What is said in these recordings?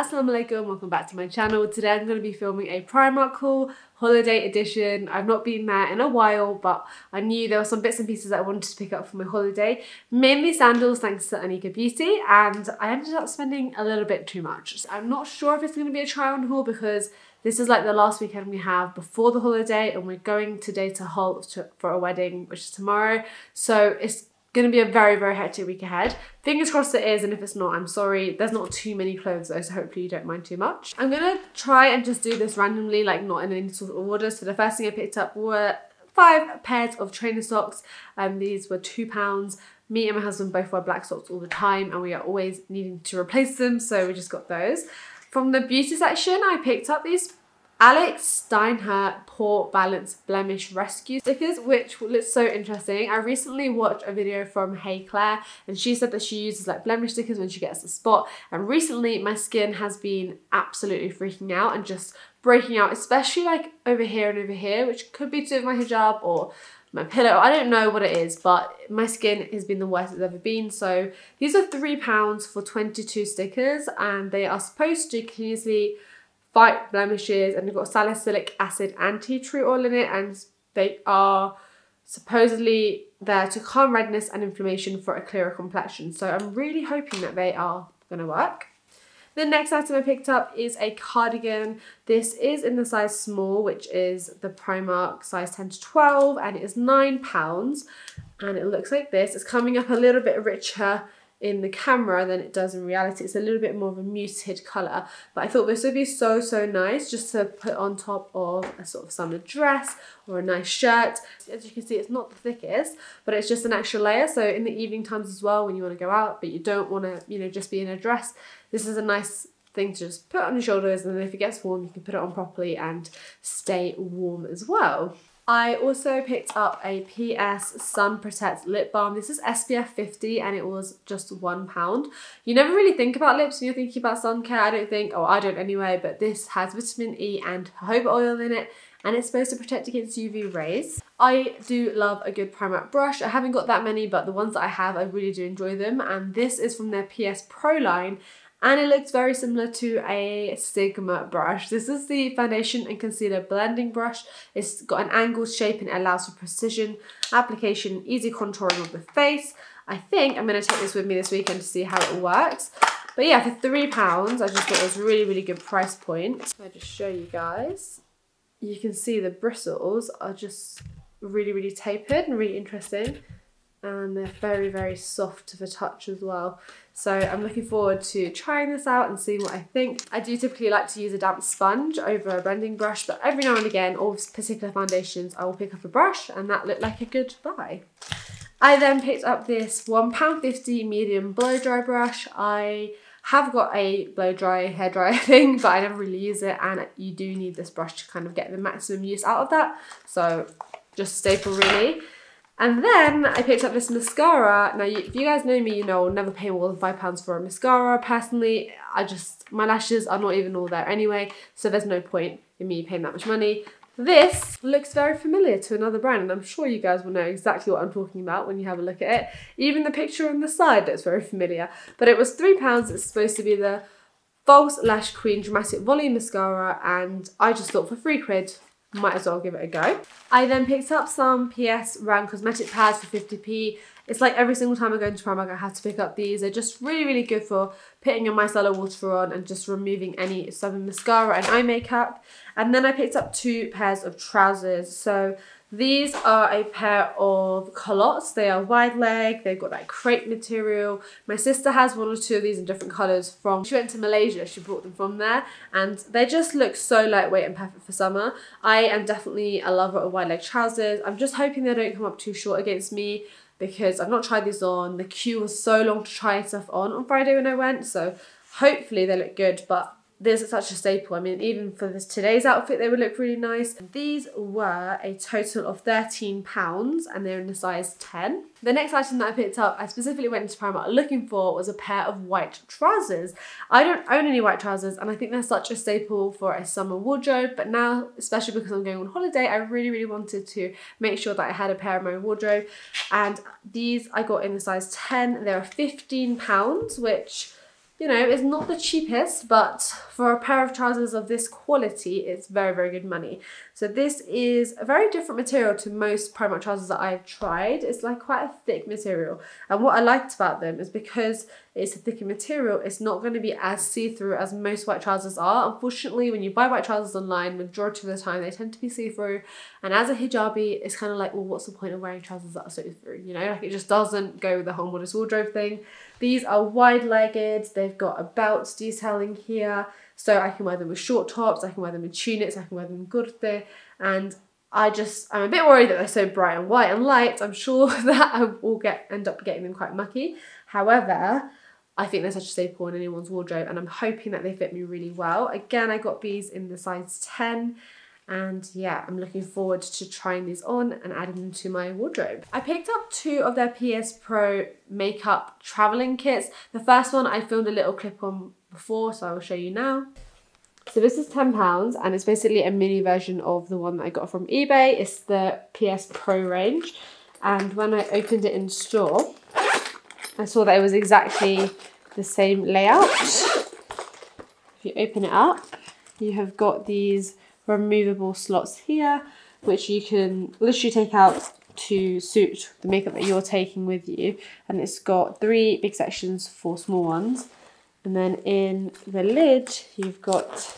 Assalamu alaikum, welcome back to my channel. Today I'm going to be filming a Primark haul, holiday edition. I've not been there in a while, but I knew there were some bits and pieces that I wanted to pick up for my holiday. Mainly sandals thanks to Anika Beauty, and I ended up spending a little bit too much. I'm not sure if it's going to be a try on haul because this is like the last weekend we have before the holiday and we're going today to Hull to, for a wedding, which is tomorrow. So it's to be a very, very hectic week ahead. Fingers crossed it is, and if it's not, I'm sorry. There's not too many clothes though, so hopefully you don't mind too much. I'm to try and just do this randomly, like not in any sort of order. So the first thing I picked up were five pairs of trainer socks. Um, these were two pounds. Me and my husband both wear black socks all the time, and we are always needing to replace them, so we just got those. From the beauty section, I picked up these Alex Steinherr Pore Balance Blemish Rescue stickers, which looks so interesting. I recently watched a video from Hey Claire and she said that she uses like blemish stickers when she gets a spot. And recently my skin has been absolutely freaking out and just breaking out, especially like over here and over here, which could be to my hijab or my pillow. I don't know what it is, but my skin has been the worst it's ever been. So these are three pounds for 22 stickers and they are supposed to continuously fight blemishes and they've got salicylic acid and tea tree oil in it and they are supposedly there to calm redness and inflammation for a clearer complexion. So I'm really hoping that they are going to work. The next item I picked up is a cardigan. This is in the size small, which is the Primark size 10 to 12, and it is £9. And it looks like this. It's coming up a little bit richer in the camera than it does in reality. It's a little bit more of a muted colour, but I thought this would be so, so nice just to put on top of a sort of summer dress or a nice shirt. As you can see, it's not the thickest, but it's just an extra layer. So in the evening times as well, when you want to go out, but you don't want to, you know, just be in a dress, this is a nice thing to just put on your shoulders and then if it gets warm, you can put it on properly and stay warm as well. I also picked up a PS Sun Protect lip balm. This is SPF 50 and it was just one pound. You never really think about lips when you're thinking about sun care. I don't think, oh I don't anyway, but this has vitamin E and jojoba oil in it and it's supposed to protect against UV rays. I do love a good Primark brush. I haven't got that many, but the ones that I have, I really do enjoy them. And this is from their PS Pro line and it looks very similar to a Sigma brush. This is the foundation and concealer blending brush. It's got an angled shape and it allows for precision application, easy contouring of the face. I think I'm going to take this with me this weekend to see how it works. But yeah, for £3, I just thought it was a really, really good price point. I'll just show you guys. You can see the bristles are just really, really tapered and really interesting and they're very very soft to the touch as well so I'm looking forward to trying this out and seeing what I think. I do typically like to use a damp sponge over a blending brush but every now and again all particular foundations I will pick up a brush and that looked like a good buy. I then picked up this £1.50 medium blow dry brush. I have got a blow dry hair dryer thing but I never really use it and you do need this brush to kind of get the maximum use out of that so just staple really. And then I picked up this mascara. Now, if you guys know me, you know I'll never pay more than £5 for a mascara. Personally, I just, my lashes are not even all there anyway, so there's no point in me paying that much money. This looks very familiar to another brand, and I'm sure you guys will know exactly what I'm talking about when you have a look at it. Even the picture on the side looks very familiar. But it was £3, it's supposed to be the False Lash Queen Dramatic Volume Mascara, and I just thought for three quid, might as well give it a go. I then picked up some PS Round Cosmetic Pads for 50p. It's like every single time I go into Primark I have to pick up these. They're just really, really good for putting your micellar water on and just removing any stubborn mascara and eye makeup. And then I picked up two pairs of trousers. So these are a pair of culottes. They are wide leg. They've got like crepe material. My sister has one or two of these in different colours from, she went to Malaysia, she brought them from there. And they just look so lightweight and perfect for summer. I am definitely a lover of wide leg trousers. I'm just hoping they don't come up too short against me because I've not tried these on. The queue was so long to try stuff on on Friday when I went. So hopefully they look good. But this is such a staple. I mean, even for this today's outfit, they would look really nice. These were a total of £13 and they're in the size 10. The next item that I picked up, I specifically went into Primark looking for was a pair of white trousers. I don't own any white trousers and I think they're such a staple for a summer wardrobe, but now, especially because I'm going on holiday, I really, really wanted to make sure that I had a pair in my wardrobe. And these I got in the size 10. They are £15, which you know, it's not the cheapest, but for a pair of trousers of this quality, it's very, very good money. So this is a very different material to most Primark trousers that I've tried. It's like quite a thick material. And what I liked about them is because it's a thicker material, it's not going to be as see-through as most white trousers are. Unfortunately, when you buy white trousers online, majority of the time they tend to be see-through. And as a hijabi, it's kind of like, well, what's the point of wearing trousers that are see-through? You know, like it just doesn't go with the whole modest wardrobe thing. These are wide-legged. They've got a belt detailing here. So I can wear them with short tops, I can wear them in tunics, I can wear them in kurte. And I just, I'm a bit worried that they're so bright and white and light. I'm sure that I will get end up getting them quite mucky. However, I think they're such a staple in anyone's wardrobe and I'm hoping that they fit me really well. Again, I got these in the size 10 and yeah, I'm looking forward to trying these on and adding them to my wardrobe. I picked up two of their PS Pro makeup traveling kits. The first one I filmed a little clip on before, so I will show you now. So this is £10 and it's basically a mini version of the one that I got from eBay. It's the PS Pro range. And when I opened it in store, I saw that it was exactly the same layout. If you open it up, you have got these removable slots here, which you can literally take out to suit the makeup that you're taking with you. And it's got three big sections, four small ones. And then in the lid, you've got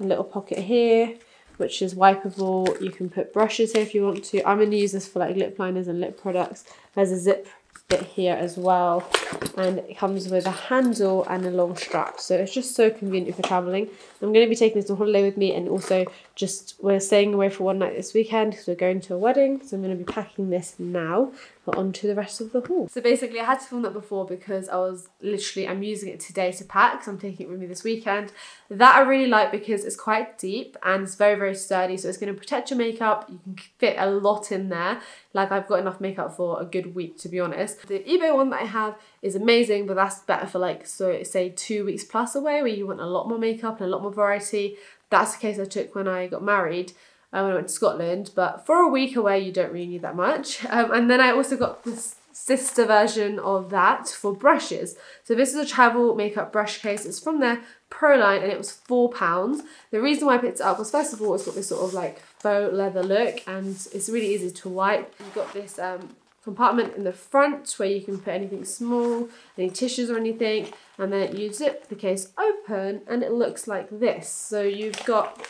a little pocket here, which is wipeable. You can put brushes here if you want to. I'm going to use this for like lip liners and lip products. There's a zip bit here as well and it comes with a handle and a long strap. So it's just so convenient for traveling. I'm going to be taking this on holiday with me and also just we're staying away for one night this weekend because we're going to a wedding. So i'm going to be packing this now but on to the rest of the haul so basically i had to film that before because i was literally i'm using it today to pack so i'm taking it with me this weekend. That i really like because it's quite deep and it's very very sturdy. So it's going to protect your makeup. You can fit a lot in there. Like i've got enough makeup for a good week to be honest. The ebay one that i have is amazing, but that's better for like, so say two weeks plus away where you want a lot more makeup and a lot more variety. That's the case I took when I got married. Um, when I went to Scotland, but for a week away, you don't really need that much. Um, and then I also got this sister version of that for brushes. So this is a travel makeup brush case. It's from their Pro line and it was four pounds. The reason why I picked it up was first of all, it's got this sort of like faux leather look and it's really easy to wipe. You've got this um, compartment in the front where you can put anything small, any tissues or anything, and then you zip the case open and it looks like this. So you've got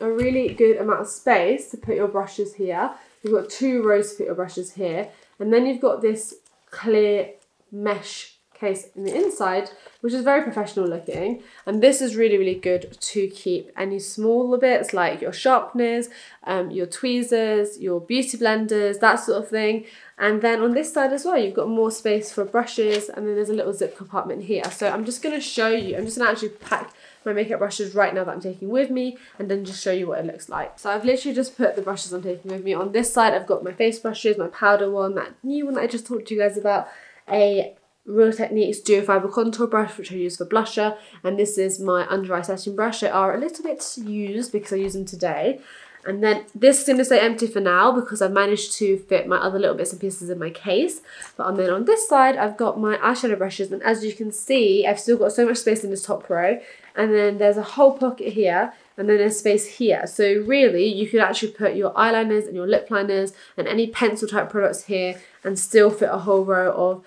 a really good amount of space to put your brushes here. You've got two rows to put your brushes here, and then you've got this clear mesh case in the inside, which is very professional looking. And this is really, really good to keep any smaller bits like your sharpeners, um, your tweezers, your beauty blenders, that sort of thing. And then on this side as well, you've got more space for brushes and then there's a little zip compartment here. So I'm just gonna show you, I'm just gonna actually pack my makeup brushes right now that I'm taking with me and then just show you what it looks like. So I've literally just put the brushes I'm taking with me. On this side, I've got my face brushes, my powder one, that new one that I just talked to you guys about, a Real Techniques Duo Fiber Contour Brush, which I use for blusher, and this is my under eye setting brush. They are a little bit used because I use them today. And then this is going to stay empty for now because I've managed to fit my other little bits and pieces in my case. But then on this side, I've got my eyeshadow brushes. And as you can see, I've still got so much space in this top row. And then there's a whole pocket here and then there's space here. So really, you could actually put your eyeliners and your lip liners and any pencil type products here and still fit a whole row of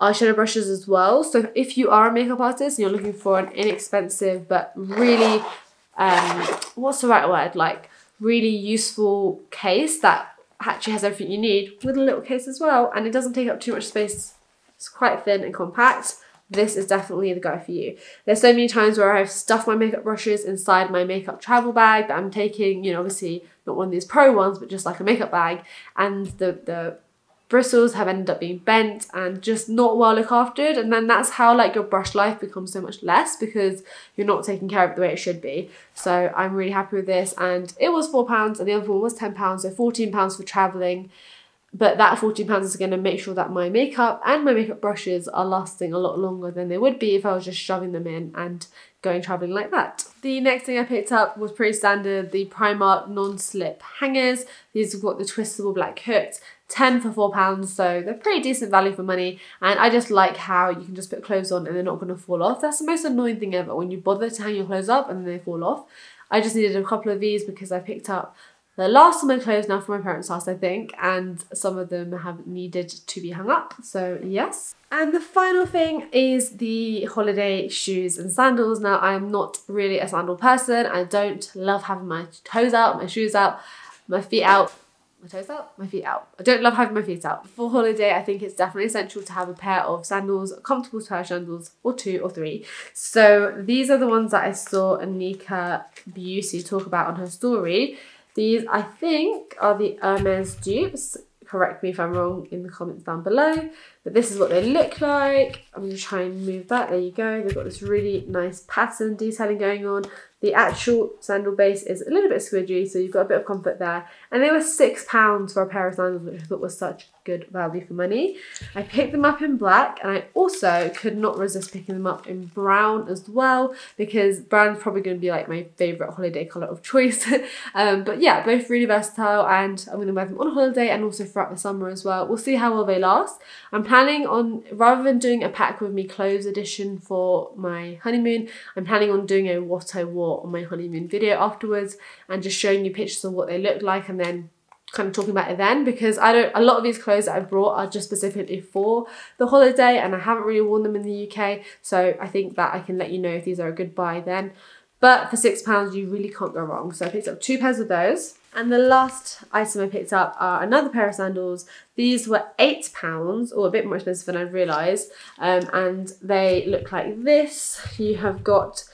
eyeshadow brushes as well. So if you are a makeup artist and you're looking for an inexpensive but really, um, what's the right word? Like really useful case that actually has everything you need with a little case as well and it doesn't take up too much space. It's quite thin and compact. This is definitely the guy for you. There's so many times where I've stuffed my makeup brushes inside my makeup travel bag that I'm taking, you know, obviously not one of these pro ones, but just like a makeup bag. And the, the bristles have ended up being bent and just not well looked after and then that's how like your brush life becomes so much less because you're not taking care of it the way it should be so I'm really happy with this and it was four pounds and the other one was ten pounds so 14 pounds for traveling but that £14 is going to make sure that my makeup and my makeup brushes are lasting a lot longer than they would be if I was just shoving them in and going travelling like that. The next thing I picked up was pretty standard, the Primark non-slip hangers. These have got the twistable black hooks, 10 for £4, so they're pretty decent value for money. And I just like how you can just put clothes on and they're not going to fall off. That's the most annoying thing ever, when you bother to hang your clothes up and they fall off. I just needed a couple of these because I picked up the last of my clothes now from my parents' house, I think, and some of them have needed to be hung up, so yes. And the final thing is the holiday shoes and sandals. Now, I'm not really a sandal person. I don't love having my toes out, my shoes out, my feet out. My toes out, my feet out. I don't love having my feet out. For holiday, I think it's definitely essential to have a pair of sandals, comfortable pair of sandals, or two or three. So these are the ones that I saw Anika Beauty talk about on her story. These, I think, are the Hermes dupes. Correct me if I'm wrong in the comments down below. But this is what they look like. I'm going to try and move that. There you go. They've got this really nice pattern detailing going on. The actual sandal base is a little bit squidgy, so you've got a bit of comfort there. And they were £6 for a pair of sandals, which I thought was such good value for money. I picked them up in black and I also could not resist picking them up in brown as well because brown's probably going to be like my favourite holiday colour of choice. um, but yeah, both really versatile and I'm going to wear them on holiday and also throughout the summer as well. We'll see how well they last. I'm planning on, rather than doing a pack with me clothes edition for my honeymoon, I'm planning on doing a what I wore on my honeymoon video afterwards and just showing you pictures of what they look like and then kind of talking about it then because I don't a lot of these clothes that I've brought are just specifically for the holiday and I haven't really worn them in the UK so I think that I can let you know if these are a good buy then but for six pounds you really can't go wrong so I picked up two pairs of those and the last item I picked up are another pair of sandals. These were eight pounds, or a bit more expensive than I realised, um, and they look like this. You have got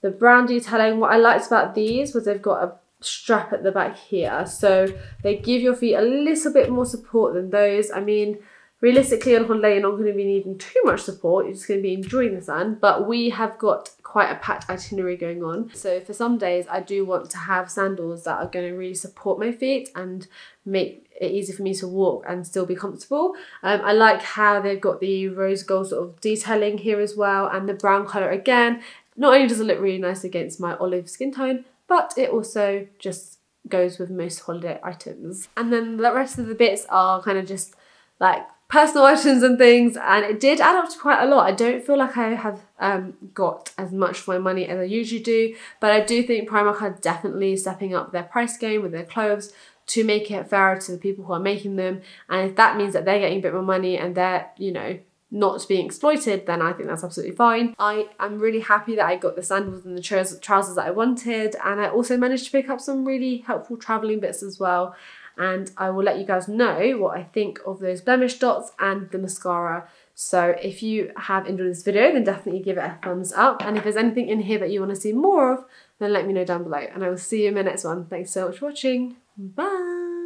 the brown detailing. What I liked about these was they've got a strap at the back here. So they give your feet a little bit more support than those. I mean, realistically on holiday you're not going to be needing too much support, you're just going to be enjoying the sun, but we have got quite a packed itinerary going on. So for some days I do want to have sandals that are going to really support my feet and make it easy for me to walk and still be comfortable. Um, I like how they've got the rose gold sort of detailing here as well and the brown colour again. Not only does it look really nice against my olive skin tone, but it also just goes with most holiday items. And then the rest of the bits are kind of just like personal items and things and it did add up to quite a lot. I don't feel like I have um, got as much for my money as I usually do but I do think Primark are definitely stepping up their price game with their clothes to make it fairer to the people who are making them and if that means that they're getting a bit more money and they're you know not being exploited, then I think that's absolutely fine. I am really happy that I got the sandals and the trousers that I wanted, and I also managed to pick up some really helpful travelling bits as well. And I will let you guys know what I think of those blemish dots and the mascara. So if you have enjoyed this video, then definitely give it a thumbs up. And if there's anything in here that you want to see more of, then let me know down below. And I will see you in my next one. Thanks so much for watching. Bye!